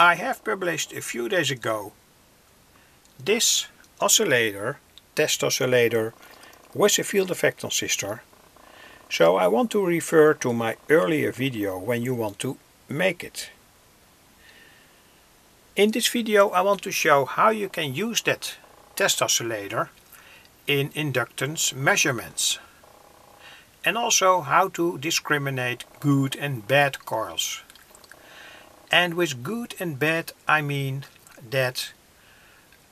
I have published a few days ago this oscillator, test oscillator with a field effect transistor. So I want to refer to my earlier video when you want to make it. In this video I want to show how you can use that test oscillator in inductance measurements and also how to discriminate good and bad coils. And with good and bad I mean that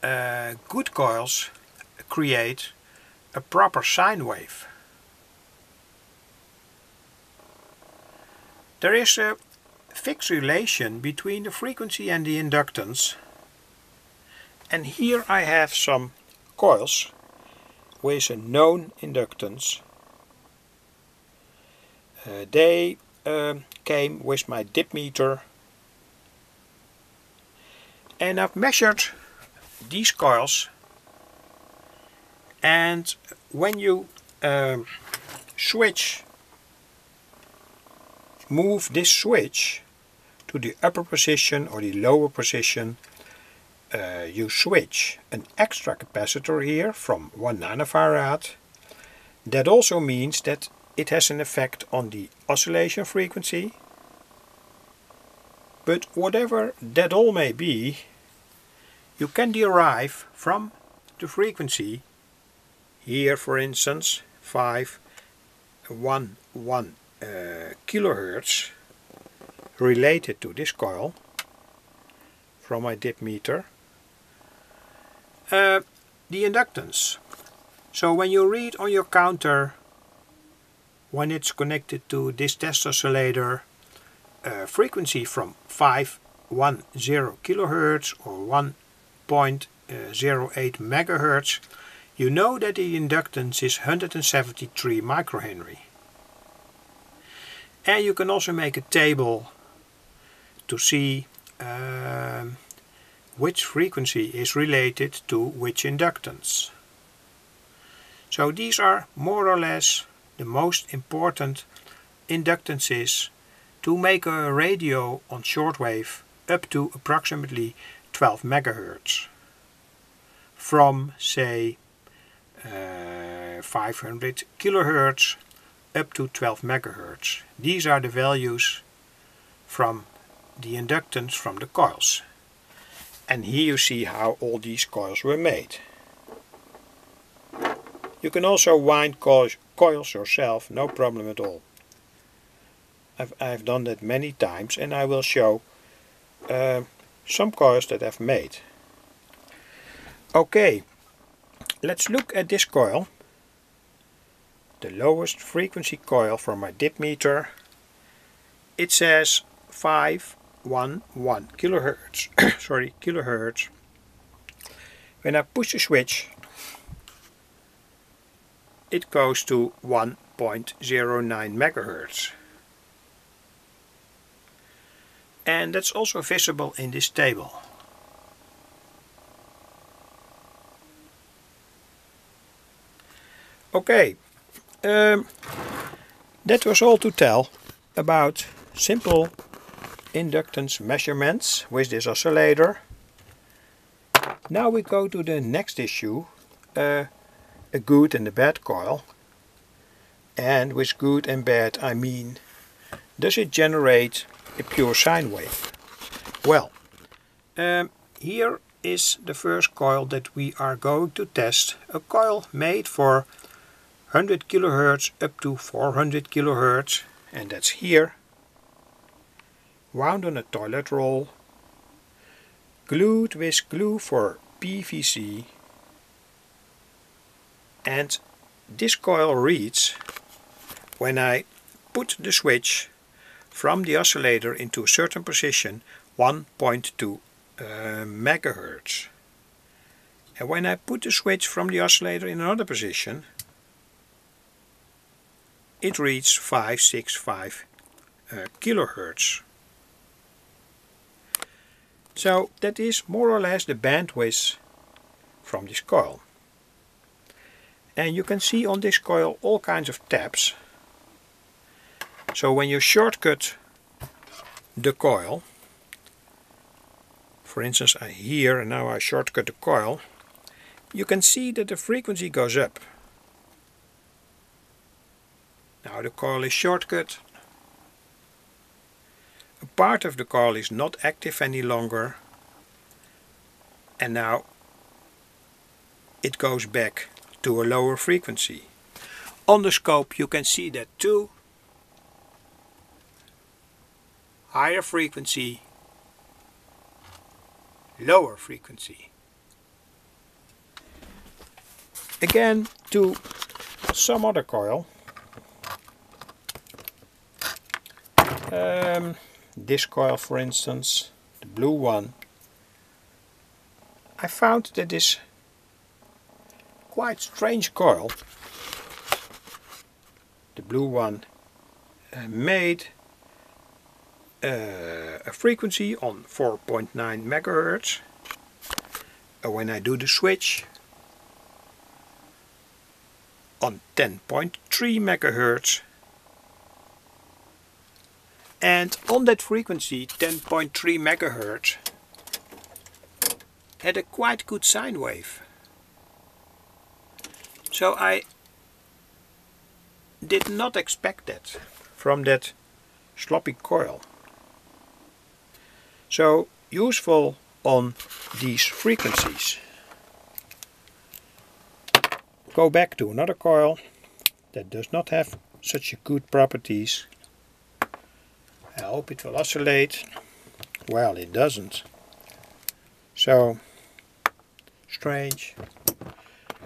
uh, good coils create a proper sine wave. There is a fixed relation between the frequency and the inductance and here I have some coils with a known inductance. Uh, they uh, came with my dip meter and I've measured these coils. And when you um, switch move this switch to the upper position or the lower position uh, you switch an extra capacitor here from 1 nanofarad. That also means that it has an effect on the oscillation frequency but whatever that all may be you can derive from the frequency here for instance 511 uh, kilohertz related to this coil from my dip meter. Uh, the inductance. So when you read on your counter when it's connected to this test oscillator uh, frequency from 510 kilohertz or 1 0.08 megahertz, you know that the inductance is 173 microhenry. And you can also make a table to see uh, which frequency is related to which inductance. So these are more or less the most important inductances to make a radio on shortwave up to approximately 12 megahertz from say uh, 500 kilohertz up to 12 megahertz. These are the values from the inductance from the coils. And here you see how all these coils were made. You can also wind coils, coils yourself, no problem at all. I've, I've done that many times and I will show uh, some coils that I've made. Okay, let's look at this coil. The lowest frequency coil from my dip meter. It says 511 kilohertz. Sorry, kilohertz. When I push the switch, it goes to 1.09 megahertz. And that's also visible in this table. Okay, um, that was all to tell about simple inductance measurements with this oscillator. Now we go to the next issue, uh, a good and a bad coil. And with good and bad I mean, does it generate a pure sine wave. Well, um, here is the first coil that we are going to test. A coil made for 100 kilohertz up to 400 kilohertz and that's here. Wound on a toilet roll. Glued with glue for PVC. And this coil reads when I put the switch from the oscillator into a certain position 1.2 uh, megahertz. And when I put the switch from the oscillator in another position, it reads 565 uh, kilohertz. So that is more or less the bandwidth from this coil. And you can see on this coil all kinds of tabs so when you shortcut the coil, for instance I here and now I shortcut the coil, you can see that the frequency goes up. Now the coil is shortcut. A part of the coil is not active any longer and now it goes back to a lower frequency. On the scope you can see that too. Higher frequency, lower frequency. Again to some other coil. Um, this coil for instance, the blue one. I found that this quite strange coil, the blue one, uh, made Eh, a frequency on 4.9 megahertz. When I do the switch on 10.3 megahertz and on that frequency 10.3 megahertz had a quite good sine wave so I did not expect that from that sloppy coil. So useful on these frequencies. Go back to another coil that does not have such good properties. I hope it will oscillate. Well, it doesn't. So, strange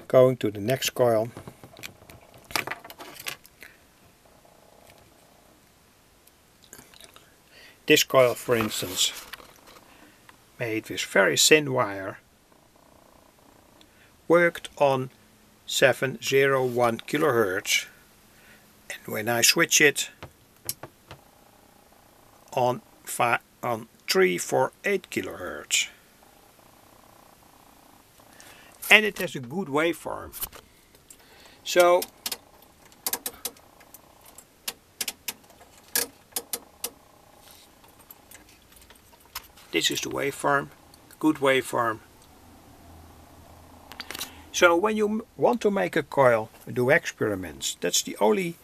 going to the next coil this coil for instance made with very thin wire worked on 701 kilohertz and when I switch it on, on 348 kilohertz and it has a good waveform. So this is the waveform, good waveform. So when you want to make a coil, do experiments. That's the only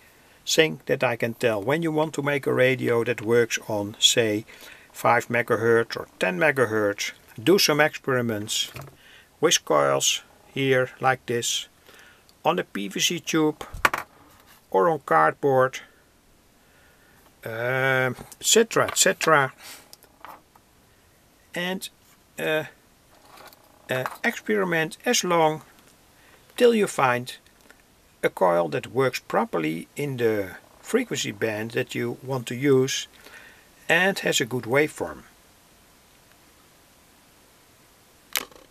thing that I can tell. When you want to make a radio that works on say 5 megahertz or 10 megahertz, do some experiments with coils here like this on a PVC tube or on cardboard etc uh, etc and uh, uh, experiment as long till you find a coil that works properly in the frequency band that you want to use and has a good waveform.